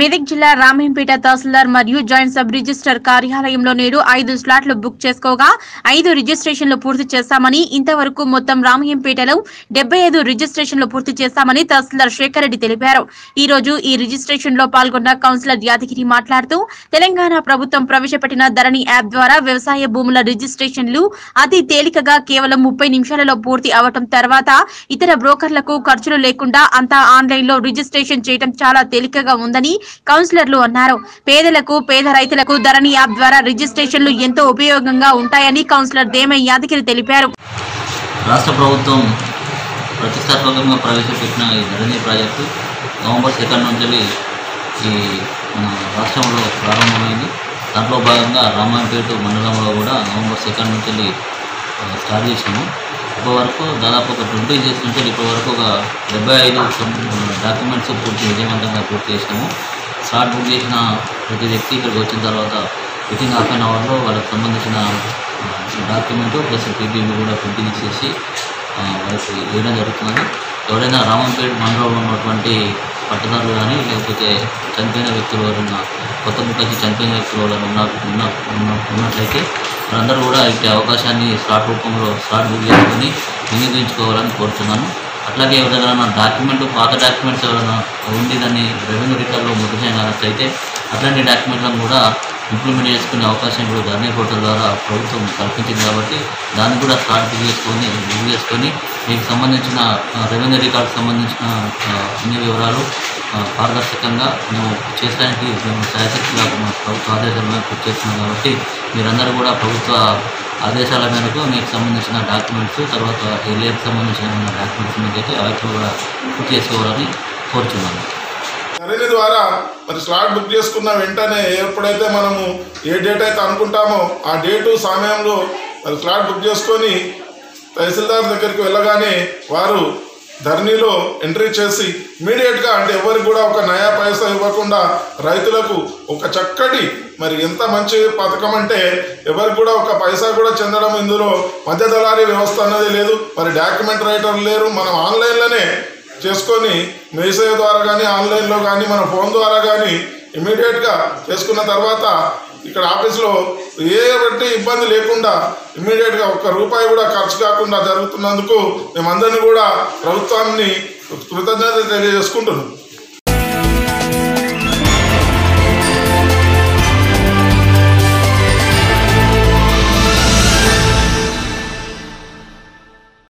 మెదక్ జిల్లా రామేంపేట తహసీల్దార్ మరియు joint sub register కార్యాలయంలో నేడు ఐదు స్లాట్లు బుక్ చేసుకోగా ఐదు రిజిస్ట్రేషన్లు పూర్తి చేస్తామని ఇంతవరకు మొత్తం రామయ్యంపేటలో డెబ్బై ఐదు రిజిస్ట్రేషన్లు పూర్తి చేస్తామని తహసీల్దార్ శేఖర్ రెడ్డి తెలిపారు. ఈ రోజు ఈ రిజిస్ట్రేషన్లో పాల్గొన్న కౌన్సిలర్ యాదగిరి మాట్లాడుతూ తెలంగాణ ప్రభుత్వం ప్రవేశపెట్టిన ధరణి యాప్ ద్వారా వ్యవసాయ భూముల రిజిస్ట్రేషన్లు అతి తేలికగా కేవలం ముప్పై నిమిషాలలో పూర్తి అవటం తర్వాత ఇతర బ్రోకర్లకు ఖర్చులు లేకుండా అంతా ఆన్లైన్లో రిజిస్ట్రేషన్ చేయడం చాలా తేలికగా ఉందని కౌన్సిలర్లు అన్నారు. పేదలకు పేద రైతులకు ధరణి యాప్ ద్వారా రిజిస్ట్రేషన్లు ఎంతో ఉపయోగంగా ఉంటాయని కౌన్సిలర్ దేమయ్య యాదగిరి తెలిపారు. రాష్ట్ర ప్రభుత్వం ప్రతిష్టాత్మకంగా ప్రవేశపెట్టిన ఈ ధరణి ప్రాజెక్టు నవంబర్ సెకండ్ నుంచి ఈ మన రాష్ట్రంలో ప్రారంభమైంది. దాంట్లో భాగంగా రామాయణపేట మండలంలో కూడా నవంబర్ సెకండ్ నుంచి స్టార్ట్ చేసాము ఇప్పటివరకు దాదాపు ఒక ట్వంటీ డేస్ నుంచి ఇప్పటి వరకు ఒక డెబ్బై ఐదు డాక్యుమెంట్స్ పూర్తి విజయవంతంగా పూర్తి చేసాము స్టార్ట్ బుక్ చేసిన ప్రతి వ్యక్తి ఇక్కడికి వచ్చిన తర్వాత వితిన్ హాఫ్ అన్ అవర్లో వాళ్ళకి సంబంధించిన డాక్యుమెంట్ ప్లస్ పీపీబీ కూడా ప్రింటింగ్ ఇచ్చేసి వాళ్ళకి ఇవ్వడం జరుగుతున్నది ఎవరైనా రామంపేట్ మండలంలో ఉన్నటువంటి పట్టదారులు కానీ లేకపోతే చనిపోయిన వ్యక్తులు ఎవరైనా కొత్త బుక్కకి చనిపోయిన వ్యక్తులు ఎవరైనా ఉన్న ఉన్న- ఉన్నట్లయితే వాళ్ళందరూ కూడా ఇట్టి అవకాశాన్ని స్లాట్ రూపంలో స్లాట్ బుక్ చేసుకొని వినియోగించుకోవాలని కోరుతున్నాను. అట్లాగే ఎవరైనా డాక్యుమెంట్ పాత డాక్యుమెంట్స్ ఎవరైనా ఉండి దాన్ని రెవెన్యూ రికార్డులో ముద్ర చేయనట్లయితే అట్లాంటి డాక్యుమెంట్లను కూడా ఇంప్లిమెంట్ చేసుకునే అవకాశం ఇప్పుడు ధర్నీ పోర్టల్ ద్వారా ప్రభుత్వం కల్పించింది కాబట్టి దాన్ని కూడా స్టార్ట్ చేసుకొని బుక్ చేసుకొని మీకు సంబంధించిన రెవెన్యూ రికార్డుకు సంబంధించిన అన్ని వివరాలు పారదర్శకంగా మేము చేసడానికి మేము శాయశక్తిగా మా ప్రభుత్వ ఆదేశాల చేస్తున్నాం కాబట్టి మీరందరూ కూడా ప్రభుత్వ ఆదేశాల మేరకు మీకు సంబంధించిన డాక్యుమెంట్స్ తర్వాత ఏరియాకి సంబంధించిన డాక్యుమెంట్స్ మీకైతే అవైతే కూడా బుక్ చేసుకోవాలని కోరుతున్నాను సరే ద్వారా మరి స్లాట్ బుక్ చేసుకున్న వెంటనే ఎప్పుడైతే మనము ఏ డేట్ అయితే అనుకుంటామో ఆ డేటు సమయంలో మరి స్లాట్ బుక్ చేసుకొని తహసీల్దార్ దగ్గరికి వెళ్ళగానే వారు ధర్నీలో ఎంట్రీ చేసి ఇమీడియట్గా అంటే ఎవరికి కూడా ఒక నయా పైసా ఇవ్వకుండా రైతులకు ఒక చక్కటి మరి ఎంత మంచి పథకం అంటే ఎవరికి కూడా ఒక పైసా కూడా చెందడం ఇందులో మధ్య దళారీ వ్యవస్థ అన్నది లేదు. మరి డాక్యుమెంట్ రైటర్ లేరు. మనం ఆన్లైన్లోనే చేసుకొని మెసేజ్ ద్వారా కానీ ఆన్లైన్లో కానీ మన ఫోన్ ద్వారా కానీ ఇమీడియట్గా చేసుకున్న తర్వాత ఇక్కడ ఆఫీస్లో ఏ బట్టి ఇబ్బంది లేకుండా ఇమ్మీడియట్గా ఒక్క రూపాయి కూడా ఖర్చు కాకుండా జరుగుతున్నందుకు మేమందరినీ కూడా ప్రభుత్వాన్ని కృతజ్ఞత తెలియజేసుకుంటున్నాం.